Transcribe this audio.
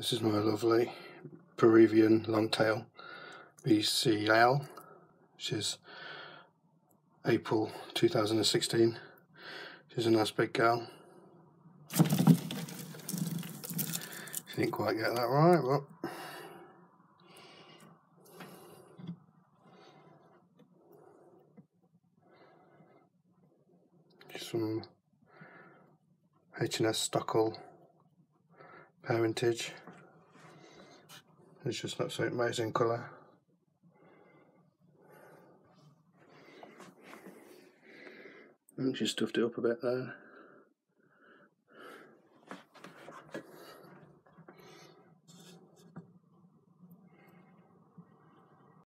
This is my lovely Peruvian longtail BCL, which is April 2016. She's a nice big girl. She didn't quite get that right, but some H&S parentage. It's just not so amazing colour. And she stuffed it up a bit there.